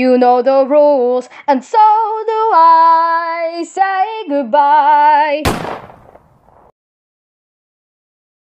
You know the rules, and so do I. Say goodbye.